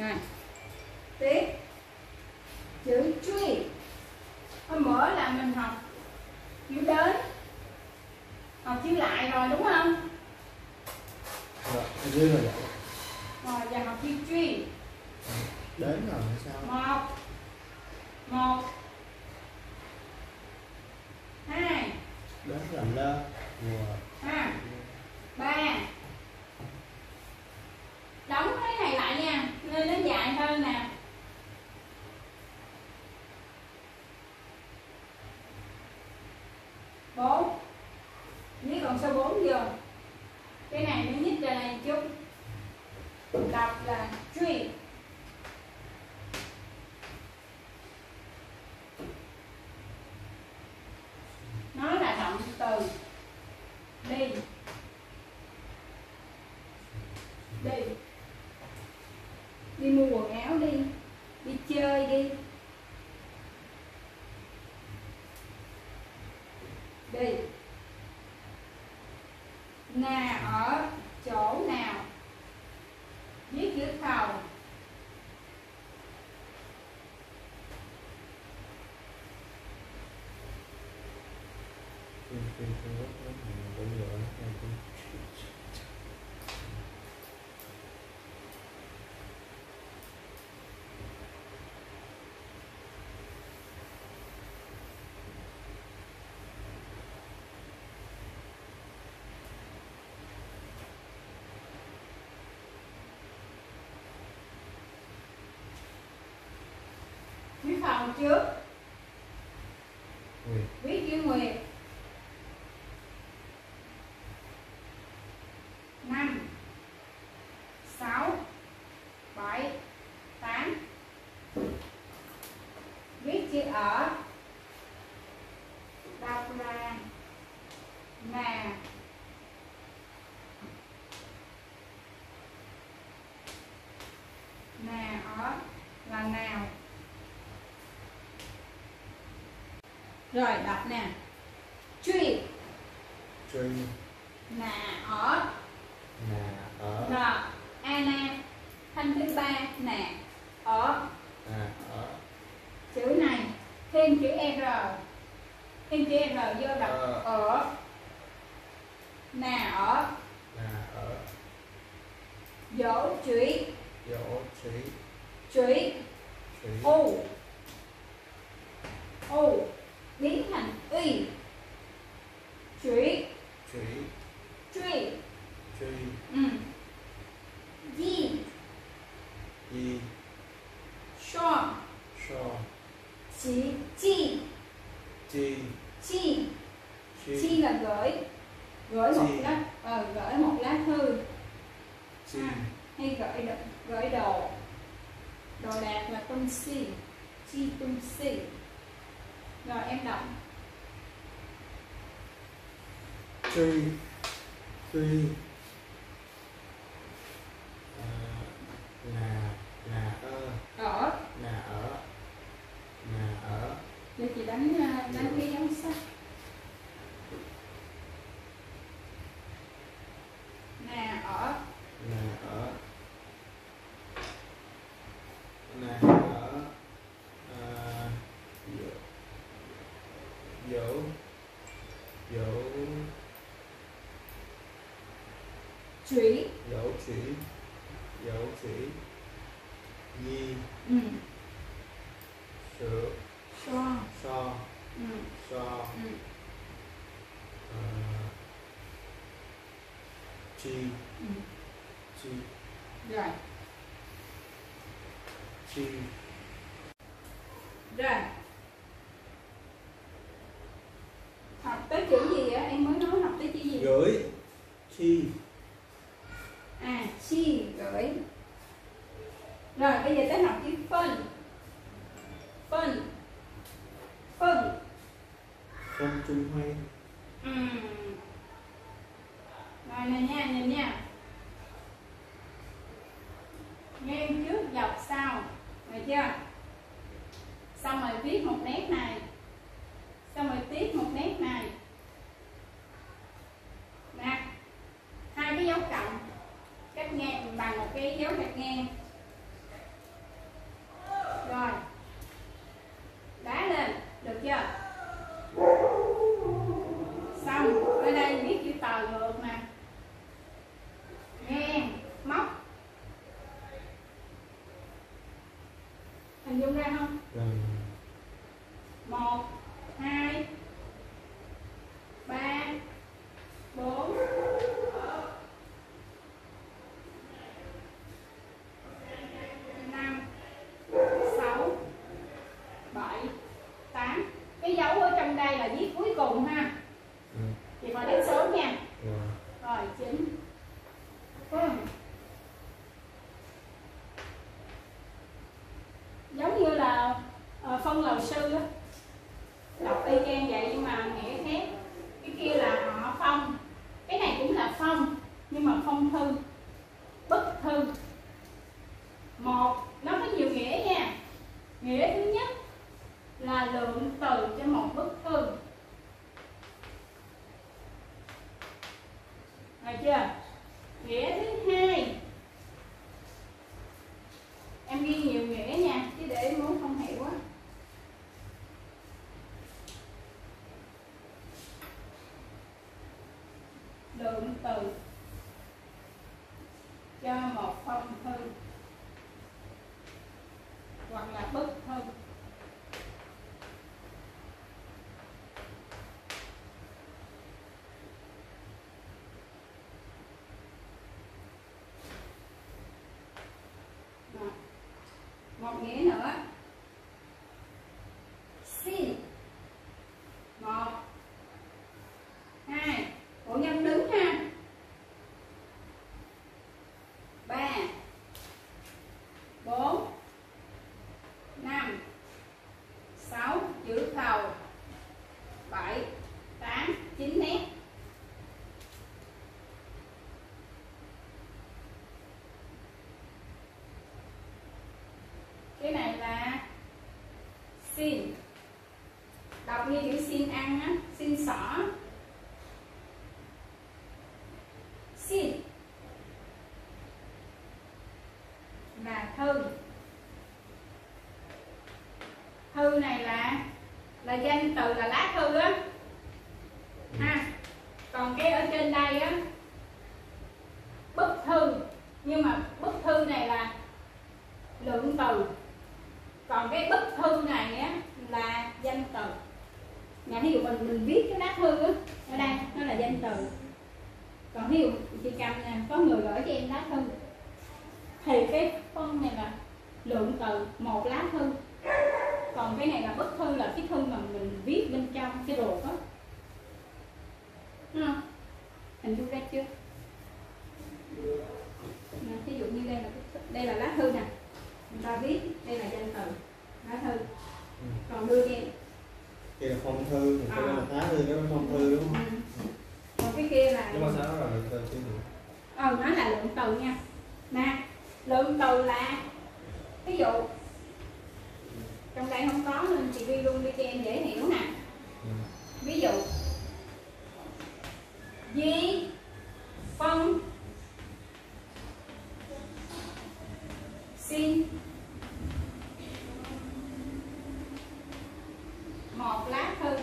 rồi. Tiếp. Chữ truy. Hôm bữa là mình học chữ đến. Học chữ lại rồi đúng không? Rồi dưới rồi giờ học chữ truy. Đến rồi sao? Một. Một. Hai. Đến làm lơ mùa ha ba đóng cái này lại nha nên nó dài hơn nè bốn viết con số bốn vô cái này nó nhích ra đây chút đọc là tree nó là động từ đi đi đi mua quần áo đi đi chơi đi đi nhà ở chỗ nào viết chữ thầu Trung Phi Trung Quốc nó thành bây giờ nó thành Trung viết phòng trước Nguyệt viết chữ nguyệt năm sáu bảy tám viết chữ ở đọc là nà nà ở là nào rồi đọc nè. Tree Tree nà ở. Nà ở. R ana. Thanh thứ ba nè. Ở. Nà ở. Chữ này thêm chữ r. Thêm chữ r vô đọc Ờ. ở. Nà ở. Nà ở. Dỗ chữ Dỗ chữ Trí u. U biến thành y. Chữ Trí truy Trí ừ. di. Di. So So chỉ chi. Chi. Chi. Chi. Chi là gửi. Gửi một Chi. lá ờ, gửi một lá thư. Chi. Ha, hay gửi gửi đồ. Đồ đạc là tung si chi tung si rồi em đọc. Tree Tree À, Nà Nà ơ. Ở. Nà ở. Nà ở. Giờ chị đánh à, đánh cái dấu sắc nè ở Nà ở Nà ở à, Dỗ Dỗ Dỗ chủy Di ừ. Sữa so. So. Ừ. So. Ừ. à, Chi. Ừ. Chi. Rồi. Chi. Rồi học tới chữ gì á em mới nói học tới chữ gì Gửi Chi à chi gửi rồi bây giờ tới học chữ phân phân phân Phân Trung Hay Ừm. rồi nè nha, nhìn nha. Ngang trước dọc sau được chưa? Xong rồi viết một nét này. Xong rồi tiếp một nét này. Nè, hai cái dấu cộng, cách ngang bằng một cái dấu gạch ngang. phân lầu sư á, đọc y chang vậy nhưng mà nghĩa khác cái kia là họ phong. Cái này cũng là phong, nhưng mà phong thư, bức thư. Một, nó có nhiều nghĩa nha. Nghĩa thứ nhất là lượng từ cho một bức thư. Rồi chưa? Nghĩa thứ hai, Em ghi nhiều nghĩa Đọc Tapi di ví dụ, trong đây không có nên chị ghi luôn đi cho em dễ hiểu nè. Ví dụ gì phân, xin. Một lá thư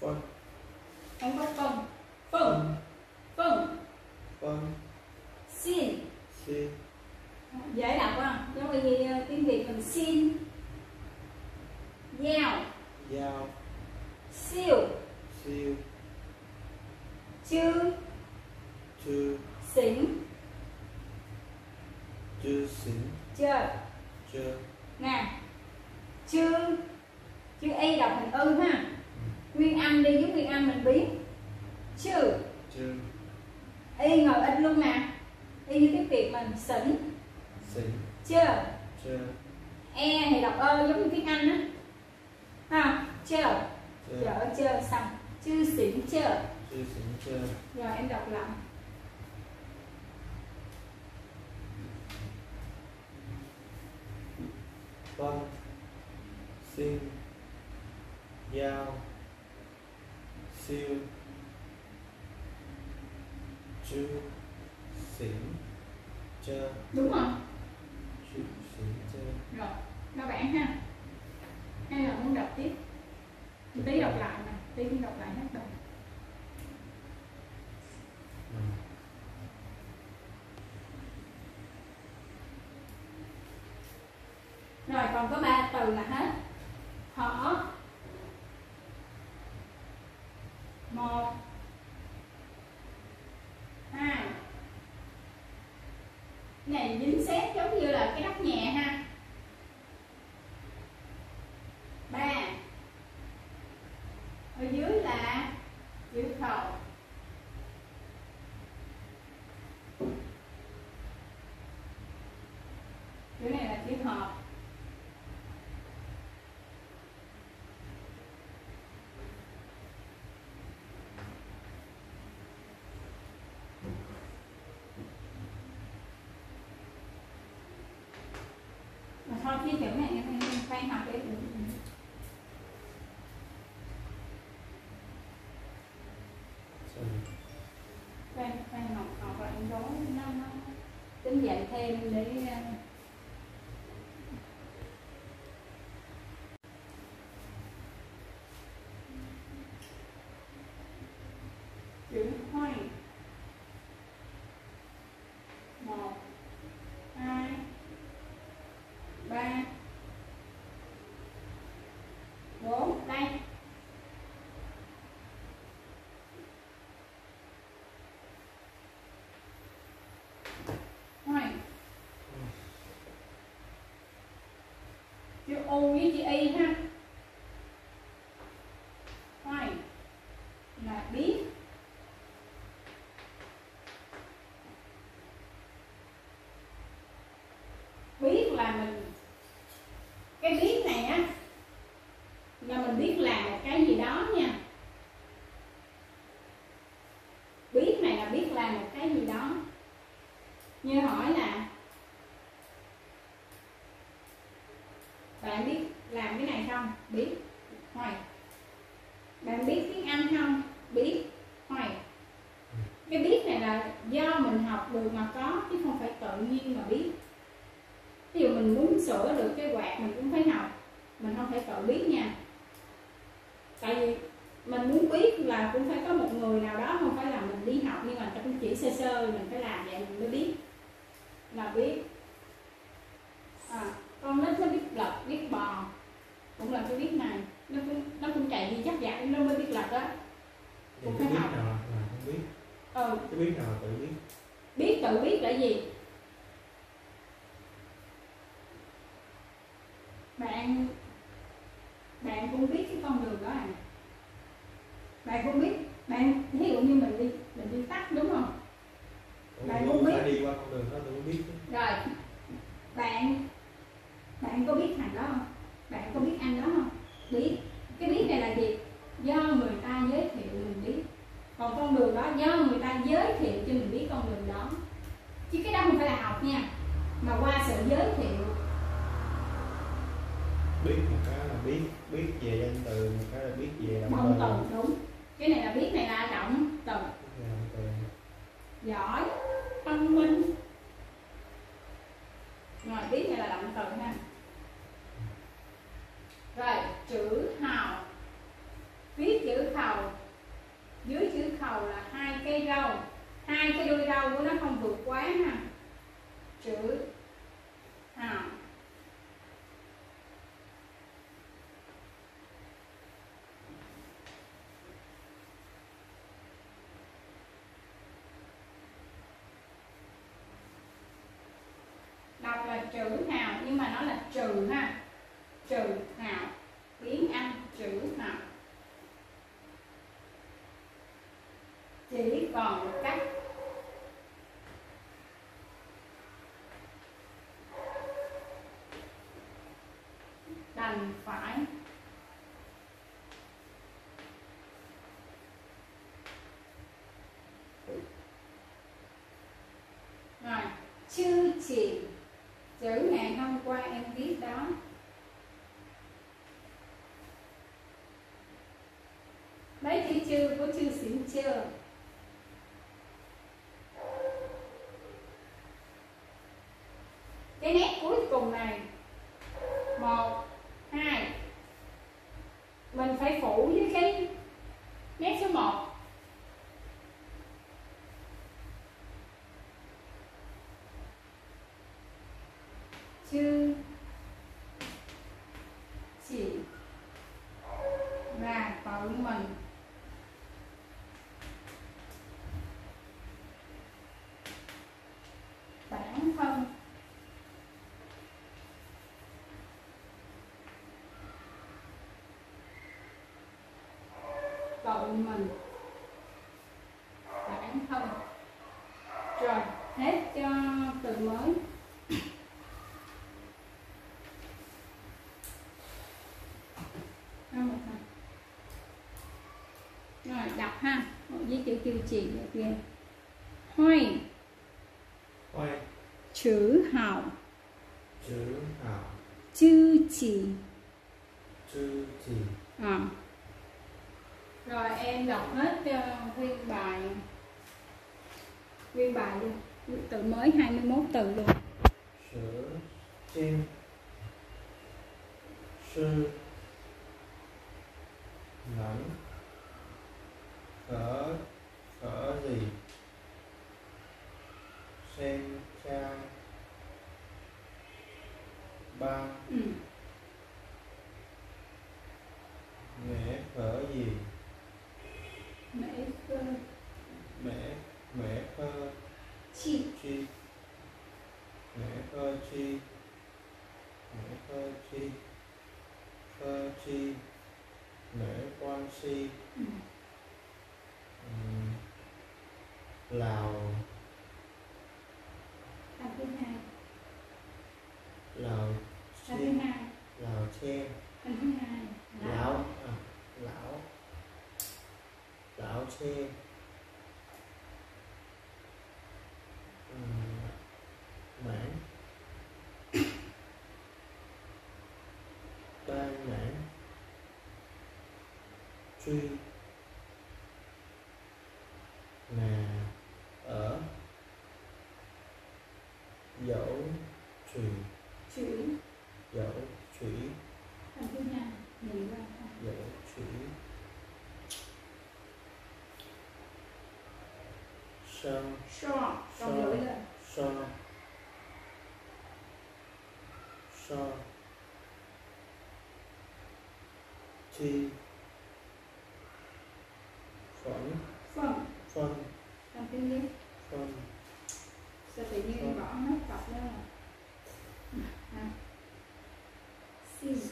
phân. Không có phân. Phân. Phân. Phân. Xin. Xin. Dễ đọc không giống như ờ, tiếng việt mình xin. Giao giao siêu. Siêu. Chư chư xỉn chư xỉn chơi chư nè chư chữ y đọc thành ư ha nguyên âm đi với nguyên âm mình biến chư chư y ngồi ít luôn nè y như tiếng việt mình xỉn xỉn chơ chư e thì đọc ơ giống như tiếng anh á ha chơ chư dở chơ xong chư xỉn chơ chư xỉn chư rồi em đọc lại phân sinh, giao siêu chư xỉn chơ đúng không chư xỉn chơ rồi các bạn ha hay là muốn đọc tiếp tí đọc lại nè tí đọc lại hết rồi Ừ. rồi còn có ba từ là hết. Họ. Một. Hai. Này dính xét giống như là cái nắp nhẹ ha ba ở dưới là chữ khẩu chữ này là chữ hợp khi thôi mẹ kiểu này em em phải học để Xong. phải phải học học lại đó nó nó tính dạy thêm để ờ, chữ hoài một hai ba bốn đây hoài O u với chữ y ha. Hoài là biết biết là mình, cái biết này á, là mình biết làm một cái gì đó nha. Biết này là biết làm một cái gì đó. Như hỏi là bạn biết làm cái này không biết hoài bạn biết tiếng anh không biết hoài cái biết này là do mình học được mà có chứ không phải tự nhiên mà biết. Ví dụ mình muốn sửa được cái quạt mình cũng phải học mình không phải tự biết nha. Tại vì mình muốn biết là cũng phải có một người nào đó không phải là mình đi học nhưng mà ta cũng chỉ sơ sơ mình phải làm vậy mình mới biết. Là biết. À, con nít nó biết lật biết bò cũng là cái biết này. Nó cũng nó cũng chạy đi chắc dạy nó mới biết lật á. Cũng phải biết học. nào không biết? Ừ. Cái biết nào tự biết biết tự biết là gì? Yeah, chỉ còn một cách. Đành phải. Rồi, chư chỉ chữ ngày hôm qua em viết đó. Mấy chữ chư có chư xỉn chưa cái nét cuối cùng này một hai mình phải phủ với cái nét số 1 chư chỉ và tự mình bản thân mình. Bản thân. Rồi hết cho từ mới. Rồi đọc ha. Với chữ kiêu trì được ghê. Hoài. Quay chữ hào. Chữ hào. Chư chỉ chữ chỉ à. Rồi em đọc hết uh, nguyên bài. Nguyên bài luôn. Từ mới 21 từ luôn. Sử chim sư. Nẫn khở khở gì? Sen trang ban ừ. mẹ khở gì mễ cơ mẹ mẹ khơ chi. Chi. Mẹ khơ chi. Mẹ khơ chi. Khơ chi. Mẹ quan si. Ừ. Lào. Câu thứ hai. Lào Câu thứ chi hai. Lào che thứ hai. Lão à, lão lão che truy. Là ở. Dẫu trùy. Chữ. Dẫu thôi. dẫu sao so lưỡi lên. So so chi phẫn phân phân Câu thứ nhất phân sao tự nhiên bỏ hết cọc đó rồi à.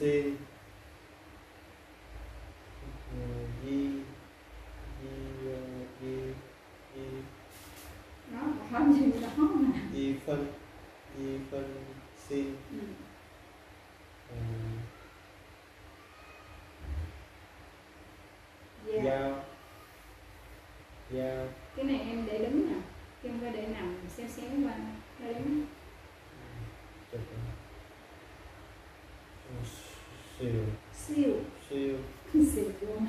Ờ, di di di di nó không gì đó mà di phân di phân xin ừ. Ờ, dạ. giao giao cái này em để đứng nè. Không phải để nằm xéo xéo qua để đứng chụp Ờ, siêu siêu siêu siêu luôn